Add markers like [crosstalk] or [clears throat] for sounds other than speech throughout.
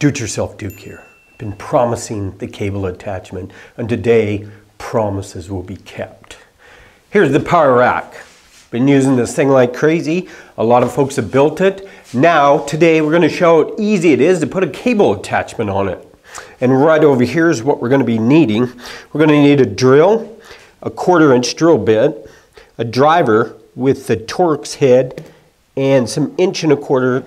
Do-it-yourself Duke here. I've Been promising the cable attachment, and today promises will be kept. Here's the power rack. Been using this thing like crazy. A lot of folks have built it. Now, today we're going to show how easy it is to put a cable attachment on it. And right over here is what we're going to be needing. We're going to need a drill, a quarter inch drill bit, a driver with the Torx head, and some inch and a quarter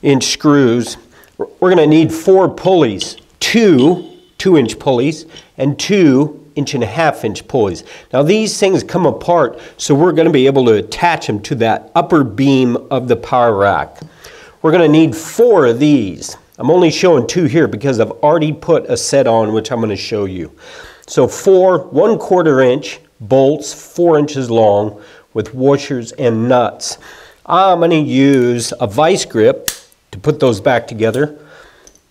inch screws we're going to need four pulleys, two two inch pulleys and two inch and a half inch pulleys. Now these things come apart so we're going to be able to attach them to that upper beam of the power rack. We're going to need four of these. I'm only showing two here because I've already put a set on which I'm going to show you. So four one quarter inch bolts, four inches long with washers and nuts. I'm going to use a vice grip to put those back together,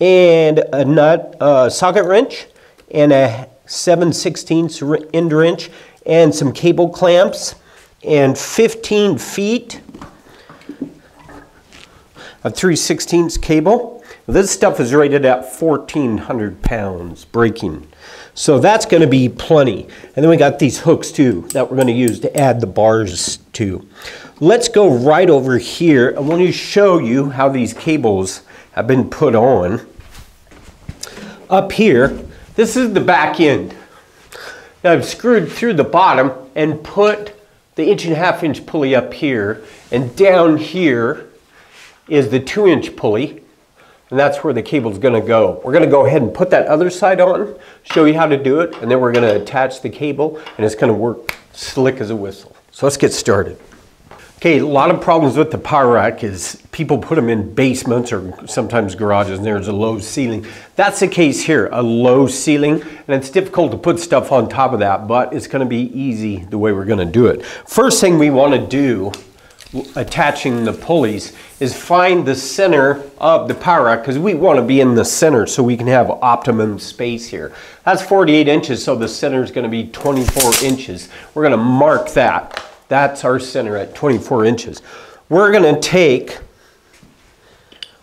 and a nut uh, socket wrench, and a 7 16 end wrench, and some cable clamps, and 15 feet of 3 16 cable. This stuff is rated at 1,400 pounds breaking. So that's going to be plenty. And then we got these hooks too that we're going to use to add the bars to. Let's go right over here. I want to show you how these cables have been put on. Up here, this is the back end. Now I've screwed through the bottom and put the inch and a half inch pulley up here. And down here is the two inch pulley. And that's where the cable's gonna go. We're gonna go ahead and put that other side on, show you how to do it, and then we're gonna attach the cable and it's gonna work slick as a whistle. So let's get started. Okay, a lot of problems with the power rack is people put them in basements or sometimes garages and there's a low ceiling. That's the case here, a low ceiling, and it's difficult to put stuff on top of that, but it's gonna be easy the way we're gonna do it. First thing we wanna do attaching the pulleys is find the center of the power rack because we want to be in the center so we can have optimum space here. That's 48 inches, so the center is going to be 24 inches. We're going to mark that. That's our center at 24 inches. We're going to take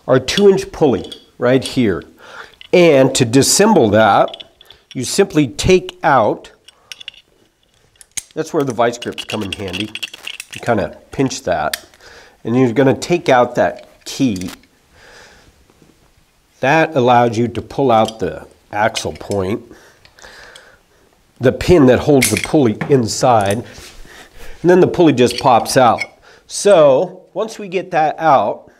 our two inch pulley right here. And to disassemble that, you simply take out, that's where the vice grips come in handy. You kind of pinch that. And you're going to take out that key. That allows you to pull out the axle point, the pin that holds the pulley inside, and then the pulley just pops out. So once we get that out,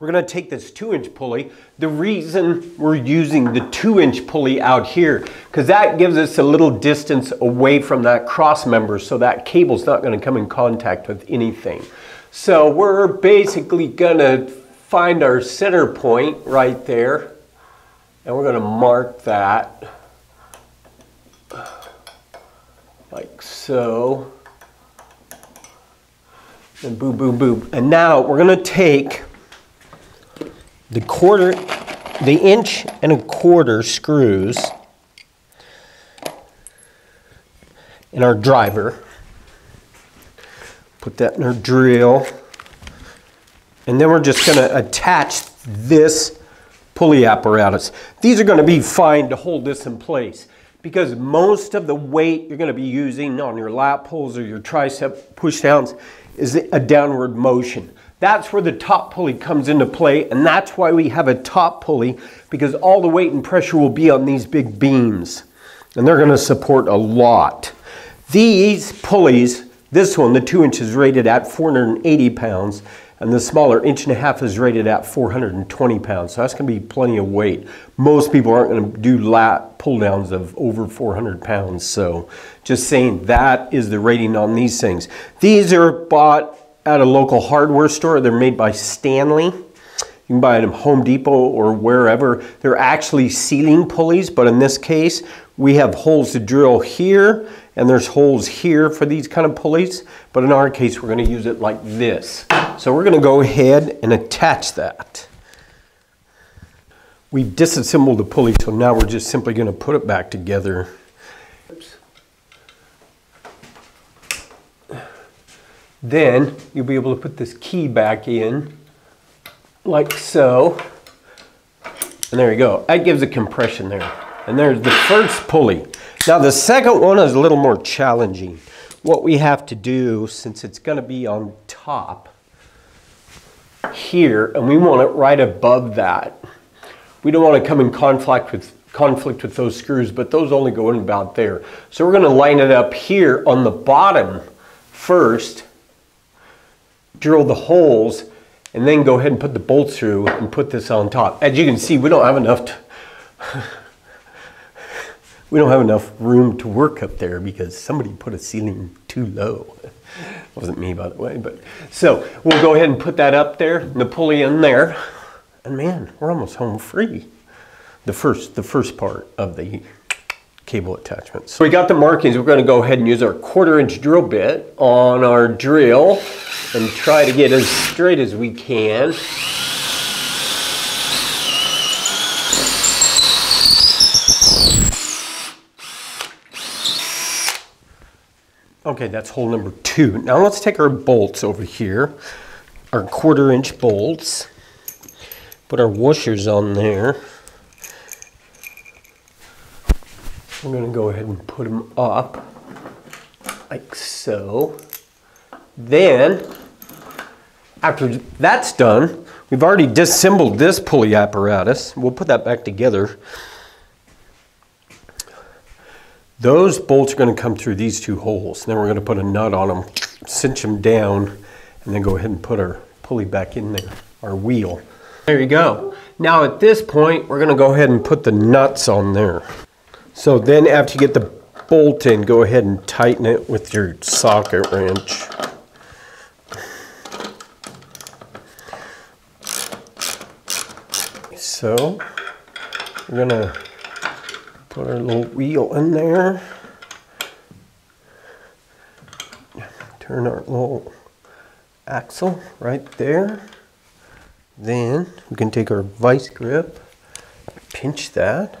we're to take this two inch pulley. The reason we're using the two inch pulley out here, because that gives us a little distance away from that cross member so that cable's not to come in contact with anything. So we're basically to find our center point right there and we're to mark that like so and boom, boom, boom. And now we're to take the quarter, the inch and a quarter screws in our driver. Put that in our drill. And then we're just going to attach this pulley apparatus. These are going to be fine to hold this in place because most of the weight you're going to be using on your lat pulls or your tricep pushdowns is a downward motion. That's where the top pulley comes into play, and that's why we have a top pulley, because all the weight and pressure will be on these big beams, and they're gonna support a lot. These pulleys, this one, the two inches is rated at 480 pounds, and the smaller inch and a half is rated at 420 pounds. So that's gonna be plenty of weight. Most people aren't gonna do lat pull downs of over 400 pounds. So just saying that is the rating on these things. These are bought at a local hardware store. They're made by Stanley. You can buy them at Home Depot or wherever. They're actually ceiling pulleys, but in this case, we have holes to drill here and there's holes here for these kind of pulleys. But in our case, we're gonna use it like this. So we're gonna go ahead and attach that. We've disassembled the pulley, so now we're just simply gonna put it back together. Then you'll be able to put this key back in like so. And there you go. That gives a compression there. And there's the first pulley. Now the second one is a little more challenging. What we have to do, since it's gonna be on top here, and we want it right above that. We don't wanna come in conflict with conflict with those screws, but those only go in about there. So we're gonna line it up here on the bottom first, drill the holes, and then go ahead and put the bolts through and put this on top. As you can see, we don't have enough to, [laughs] we don't have enough room to work up there because somebody put a ceiling too low. It [laughs] wasn't me, by the way, but so we'll go ahead and put that up there, the pulley in there, and man, we're almost home free. The first, the first part of the cable attachments. So we got the markings. We're going to go ahead and use our quarter inch drill bit on our drill and try to get as straight as we can. Okay, that's hole number two. Now let's take our bolts over here, our quarter inch bolts, put our washers on there. Going to go ahead and put them up like so. Then, after that's done, we've already disassembled this pulley apparatus. We'll put that back together. Those bolts are going to come through these two holes. Then we're going to put a nut on them, cinch them down, and then go ahead and put our pulley back in there, our wheel. There you go. Now at this point, we're going to go ahead and put the nuts on there. So then after you get the bolt in, go ahead and tighten it with your socket wrench. So we're gonna put our little wheel in there. Turn our little axle right there. Then we can take our vice grip, pinch that.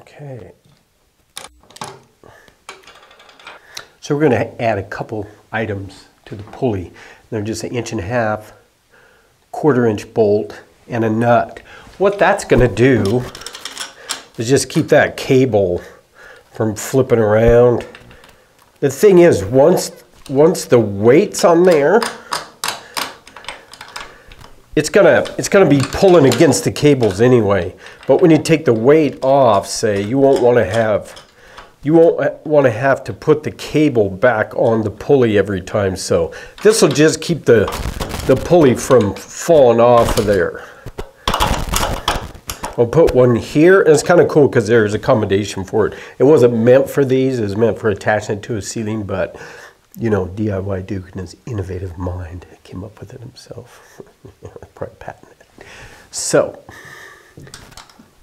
Okay. So we're going to add a couple items to the pulley. They're just an inch and a half, quarter inch bolt, and a nut. What that's going to do is just keep that cable from flipping around. The thing is, once, once the weight's on there, it's gonna it's gonna be pulling against the cables anyway. But when you take the weight off, say you won't want to have you won't uh, want to have to put the cable back on the pulley every time. So this will just keep the the pulley from falling off of there. I'll put one here, and it's kind of cool because there's accommodation for it. It wasn't meant for these; it was meant for attaching it to a ceiling, but you know, DIY Duke in his innovative mind came up with it himself. [laughs] Probably it. So,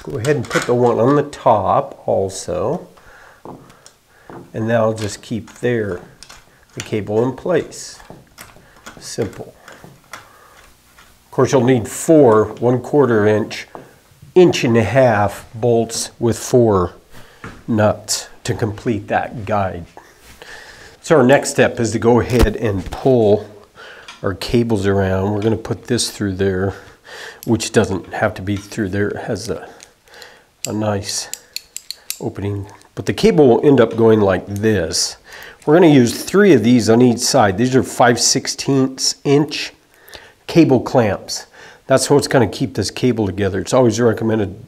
go ahead and put the one on the top also. And that'll just keep there the cable in place. Simple. Of course, you'll need four one quarter inch, inch and a half bolts with four nuts to complete that guide. So our next step is to go ahead and pull our cables around. We're going to put this through there, which doesn't have to be through there. It has a, a nice opening. But the cable will end up going like this. We're going to use three of these on each side. These are 5 16 inch cable clamps. That's what's going to keep this cable together. It's always recommended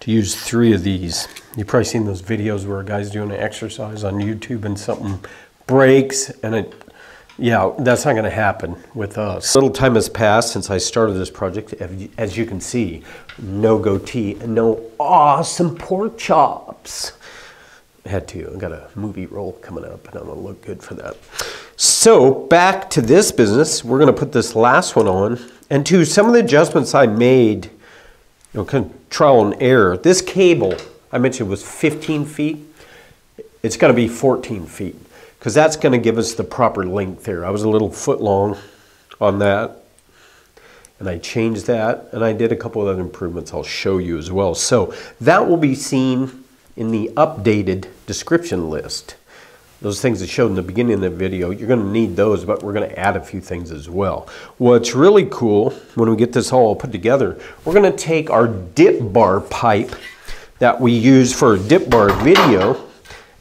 to use three of these. You've probably seen those videos where a guy's doing an exercise on YouTube and something breaks and it, yeah, that's not gonna happen with us. A little time has passed since I started this project. As you can see, no goatee and no awesome pork chops. Had to, I got a movie role coming up and I'm gonna look good for that. So back to this business, we're gonna put this last one on and to some of the adjustments I made, you know, kind of trial and error. This cable I mentioned was 15 feet. It's gonna be 14 feet because that's going to give us the proper length there. I was a little foot long on that and I changed that and I did a couple of other improvements I'll show you as well. So that will be seen in the updated description list. Those things that showed in the beginning of the video, you're going to need those, but we're going to add a few things as well. What's really cool, when we get this all put together, we're going to take our dip bar pipe that we use for a dip bar video.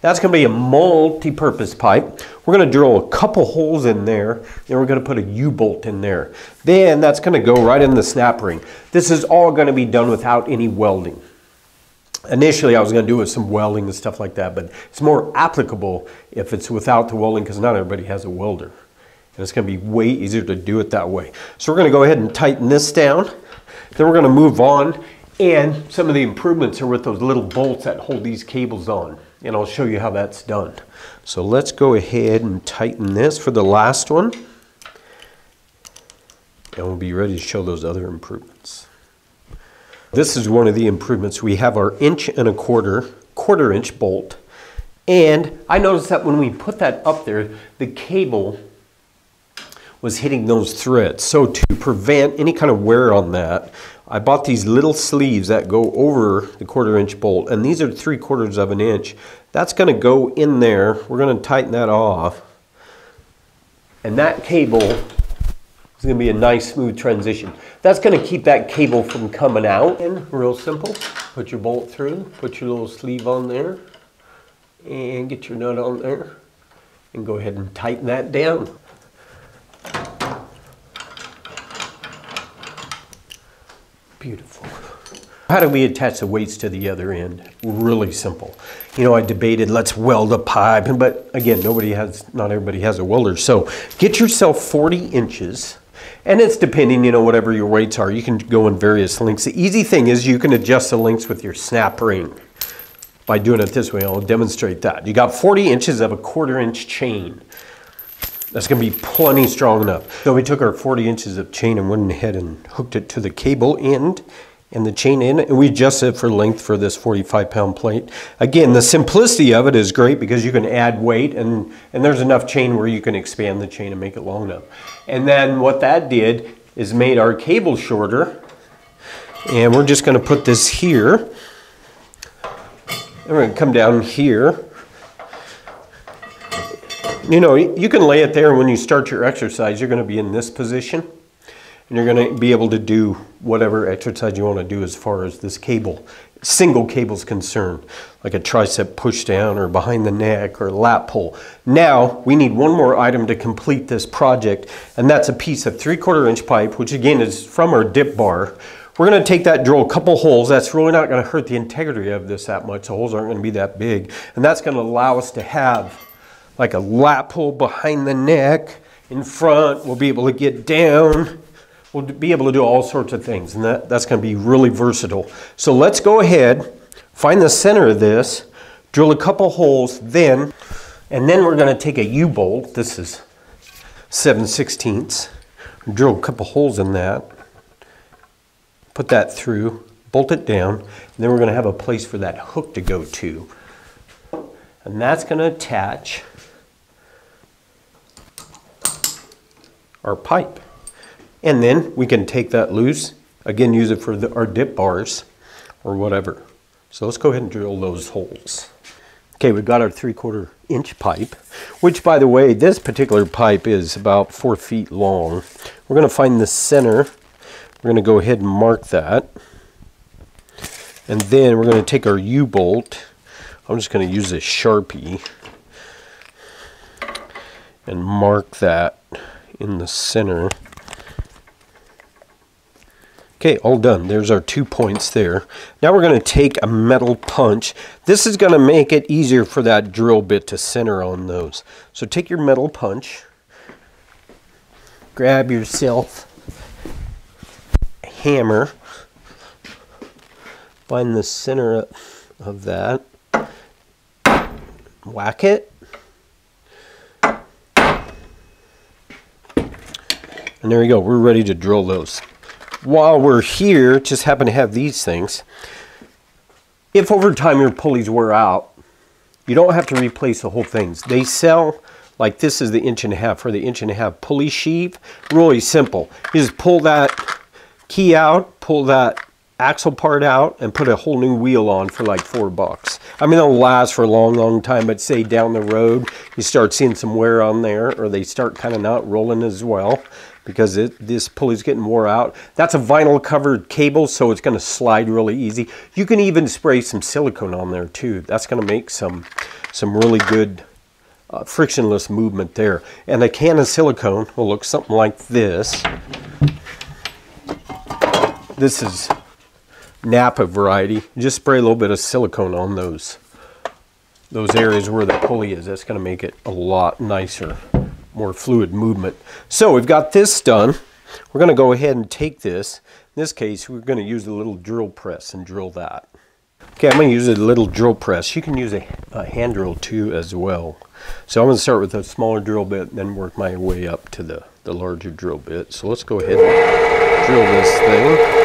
That's going to be a multi-purpose pipe. We're going to drill a couple holes in there, and we're going to put a U-bolt in there. Then that's going to go right in the snap ring. This is all going to be done without any welding. Initially, I was going to do it with some welding and stuff like that, but it's more applicable if it's without the welding because not everybody has a welder. And it's going to be way easier to do it that way. So we're going to go ahead and tighten this down. Then we're going to move on. And some of the improvements are with those little bolts that hold these cables on. And I'll show you how that's done. So let's go ahead and tighten this for the last one. And we'll be ready to show those other improvements. This is one of the improvements. We have our inch and a quarter, quarter inch bolt. And I noticed that when we put that up there, the cable was hitting those threads. So to prevent any kind of wear on that, I bought these little sleeves that go over the quarter inch bolt. And these are three quarters of an inch. That's gonna go in there. We're gonna tighten that off. And that cable it's going to be a nice smooth transition. That's going to keep that cable from coming out. And real simple, put your bolt through, put your little sleeve on there, and get your nut on there, and go ahead and tighten that down. Beautiful. How do we attach the weights to the other end? Really simple. You know, I debated let's weld a pipe, but again, nobody has, not everybody has a welder. So get yourself 40 inches and it's depending, you know, whatever your weights are. You can go in various lengths. The easy thing is you can adjust the lengths with your snap ring. By doing it this way, I'll demonstrate that. You got 40 inches of a quarter inch chain. That's going to be plenty strong enough. So we took our 40 inches of chain and went ahead and hooked it to the cable end and the chain in it. and we adjusted it for length for this 45 pound plate. Again, the simplicity of it is great because you can add weight and, and there's enough chain where you can expand the chain and make it long enough. And then what that did is made our cable shorter and we're just going to put this here. And we're going to come down here. You know, you can lay it there when you start your exercise, you're going to be in this position and you're going to be able to do whatever exercise you want to do as far as this cable, single cable's concerned, like a tricep push down or behind the neck or lat pull. Now we need one more item to complete this project, and that's a piece of three quarter inch pipe, which again is from our dip bar. We're going to take that, drill a couple holes. That's really not going to hurt the integrity of this that much. The holes aren't going to be that big. And that's going to allow us to have like a lat pull behind the neck, in front. We'll be able to get down we'll be able to do all sorts of things, and that, that's going to be really versatile. So let's go ahead, find the center of this, drill a couple holes, then, and then we're going to take a U-bolt, this is 7 16ths, drill a couple holes in that, put that through, bolt it down, and then we're going to have a place for that hook to go to. And that's going to attach our pipe. And then we can take that loose, again use it for the, our dip bars or whatever. So let's go ahead and drill those holes. Okay, we've got our three quarter inch pipe, which by the way, this particular pipe is about four feet long. We're gonna find the center. We're gonna go ahead and mark that. And then we're gonna take our U-bolt. I'm just gonna use a Sharpie and mark that in the center. Okay, all done. There's our two points there. Now we're going to take a metal punch. This is going to make it easier for that drill bit to center on those. So take your metal punch, grab yourself a hammer, find the center of that, whack it, and there you go. We're ready to drill those while we're here, just happen to have these things. If over time your pulleys wear out, you don't have to replace the whole things. They sell, like this is the inch and a half for the inch and a half pulley sheave. Really simple. You just pull that key out, pull that axle part out and put a whole new wheel on for like four bucks. I mean, they'll last for a long, long time, but say down the road, you start seeing some wear on there or they start kind of not rolling as well because it, this pulley's getting wore out. That's a vinyl covered cable, so it's gonna slide really easy. You can even spray some silicone on there too. That's gonna make some, some really good uh, frictionless movement there. And a can of silicone will look something like this. This is Napa variety. Just spray a little bit of silicone on those those areas where the pulley is. That's going to make it a lot nicer, more fluid movement. So we've got this done. We're going to go ahead and take this. In this case, we're going to use a little drill press and drill that. Okay, I'm going to use a little drill press. You can use a, a hand drill too as well. So I'm going to start with a smaller drill bit and then work my way up to the, the larger drill bit. So let's go ahead and drill this thing.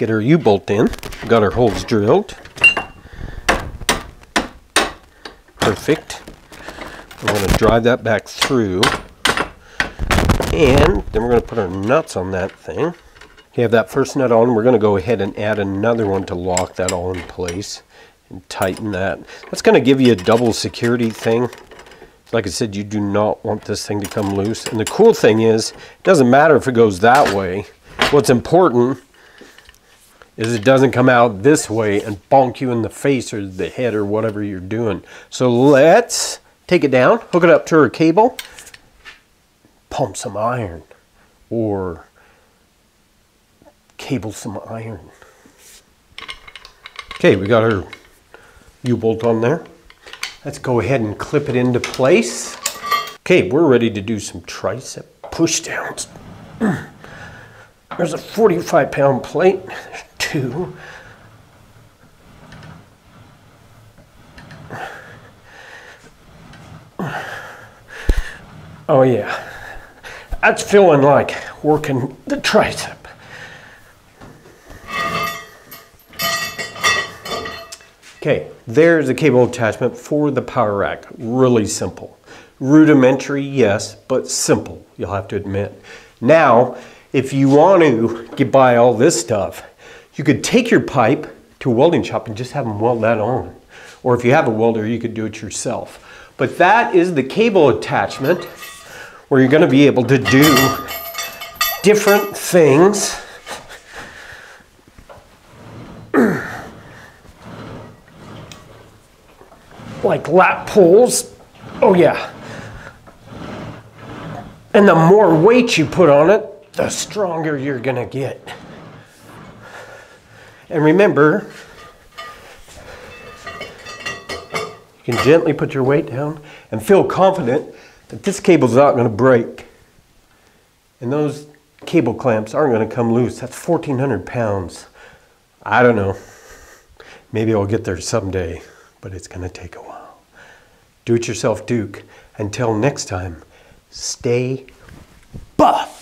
Get our U-bolt in. Got our holes drilled. Perfect. We're going to drive that back through. And then we're going to put our nuts on that thing. You have that first nut on. We're going to go ahead and add another one to lock that all in place and tighten that. That's going to give you a double security thing. Like I said, you do not want this thing to come loose. And the cool thing is, it doesn't matter if it goes that way. What's important is it doesn't come out this way and bonk you in the face or the head or whatever you're doing. So let's take it down, hook it up to our cable, pump some iron or cable some iron. Okay, we got our U-bolt on there. Let's go ahead and clip it into place. Okay, we're ready to do some tricep push downs. [clears throat] There's a 45 pound plate two. Oh yeah, that's feeling like working the tricep. Okay, there's a cable attachment for the power rack. Really simple. Rudimentary, yes, but simple, you'll have to admit. Now, if you want to get by all this stuff, you could take your pipe to a welding shop and just have them weld that on. Or if you have a welder, you could do it yourself. But that is the cable attachment where you're going to be able to do different things. [clears throat] like lat pulls. Oh yeah. And the more weight you put on it, the stronger you're going to get. And remember, you can gently put your weight down and feel confident that this cable's not going to break. And those cable clamps aren't going to come loose. That's 1,400 pounds. I don't know. Maybe I'll get there someday, but it's going to take a while. Do it yourself, Duke. Until next time, stay buff.